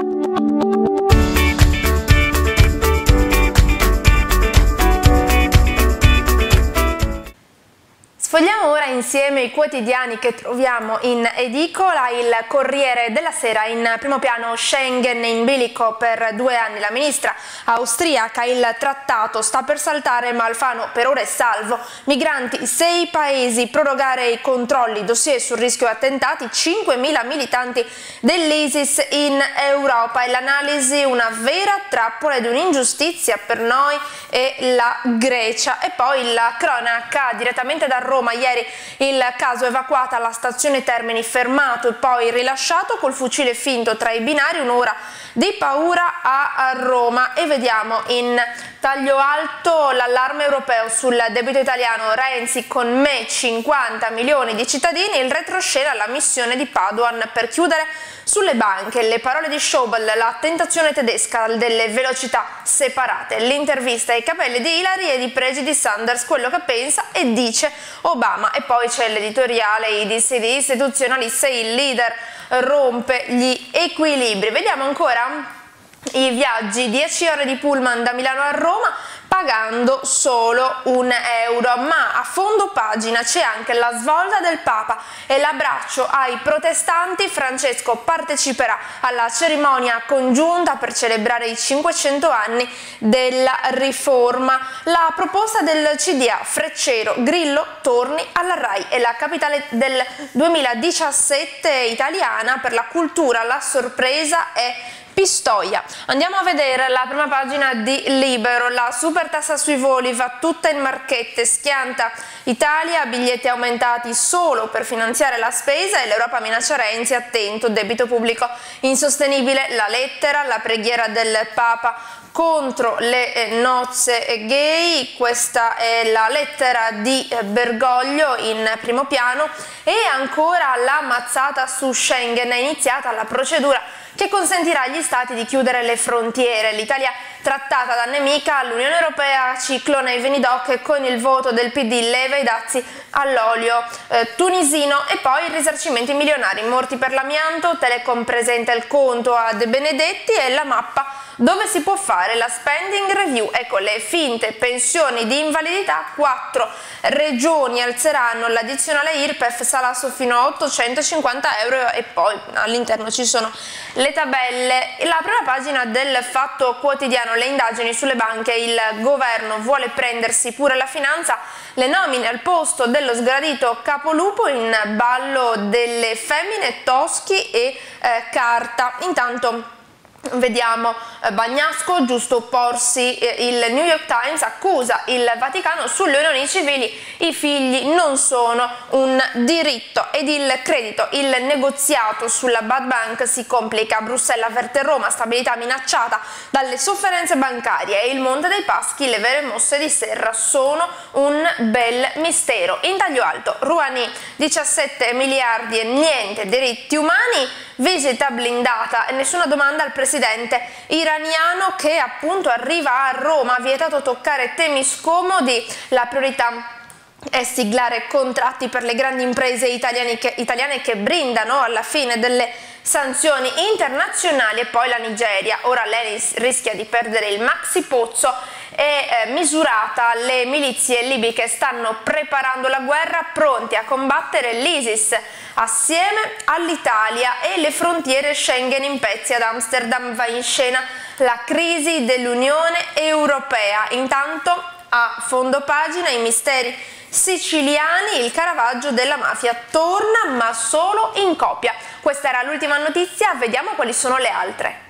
Música Sfogliamo ora insieme i quotidiani che troviamo in edicola, il Corriere della Sera in primo piano Schengen in bilico per due anni, la ministra austriaca, il trattato sta per saltare ma Alfano per ora è salvo, migranti sei paesi, prorogare i controlli, dossier sul rischio attentati, 5.000 militanti dell'ISIS in Europa. E l'analisi una vera trappola ed un'ingiustizia per noi e la Grecia. E poi la cronaca direttamente da Roma Roma. Ieri il caso evacuato alla stazione Termini fermato e poi rilasciato col fucile finto tra i binari. Un'ora di paura a Roma. E vediamo in taglio alto l'allarme europeo sul debito italiano. Renzi con me 50 milioni di cittadini. Il retroscena alla missione di Paduan per chiudere sulle banche, le parole di Schauble, la tentazione tedesca delle velocità separate, l'intervista ai capelli di Hillary e di pregi di Sanders, quello che pensa e dice Obama. E poi c'è l'editoriale, i dissidi istituzionalisti, il leader rompe gli equilibri. Vediamo ancora i viaggi, 10 ore di pullman da Milano a Roma, pagando solo un euro. Ma a fondo pagina c'è anche la svolta del Papa e l'abbraccio ai protestanti. Francesco parteciperà alla cerimonia congiunta per celebrare i 500 anni della riforma. La proposta del CDA Freccero Grillo torni alla RAI è la capitale del 2017 italiana per la cultura. La sorpresa è Pistoia. Andiamo a vedere la prima pagina di Libero, la super tassa sui voli va tutta in marchette, schianta Italia, biglietti aumentati solo per finanziare la spesa e l'Europa minaccia Renzi, attento, debito pubblico insostenibile, la lettera, la preghiera del Papa contro le eh, nozze gay, questa è la lettera di eh, Bergoglio in primo piano. E ancora la mazzata su Schengen, è iniziata la procedura che consentirà agli stati di chiudere le frontiere. L'Italia trattata da nemica all'Unione Europea ciclone i venidoc con il voto del PD leva i dazi all'olio eh, tunisino e poi risarcimenti milionari morti per l'amianto, Telecom presenta il conto a De Benedetti e la mappa dove si può fare la spending review. Ecco, le finte pensioni di invalidità, quattro regioni alzeranno l'addizionale IRPEF salasso fino a 850 euro e poi all'interno ci sono le tabelle. La prima pagina del Fatto Quotidiano, le indagini sulle banche, il governo vuole prendersi pure la finanza, le nomine al posto dello sgradito capolupo in ballo delle femmine Toschi e eh, Carta. Intanto Vediamo. Eh, Bagnasco, giusto opporsi, eh, il New York Times accusa il Vaticano sulle unioni civili, i figli non sono un diritto ed il credito, il negoziato sulla Bad Bank si complica, Bruxelles avverte Roma, stabilità minacciata dalle sofferenze bancarie. E il Monte dei Paschi, le vere mosse di Serra sono un bel mistero. In taglio alto, Rouhani 17 miliardi e niente diritti umani, visita blindata. E nessuna domanda al presidente iraniano che appunto arriva a Roma, ha vietato toccare temi scomodi, la priorità è siglare contratti per le grandi imprese che, italiane che brindano alla fine delle sanzioni internazionali e poi la Nigeria. Ora lei rischia di perdere il maxi pozzo è eh, misurata le milizie libiche stanno preparando la guerra pronti a combattere l'ISIS assieme all'Italia e le frontiere Schengen in pezzi ad Amsterdam va in scena la crisi dell'Unione Europea intanto a fondo pagina i misteri siciliani il Caravaggio della mafia torna ma solo in copia questa era l'ultima notizia vediamo quali sono le altre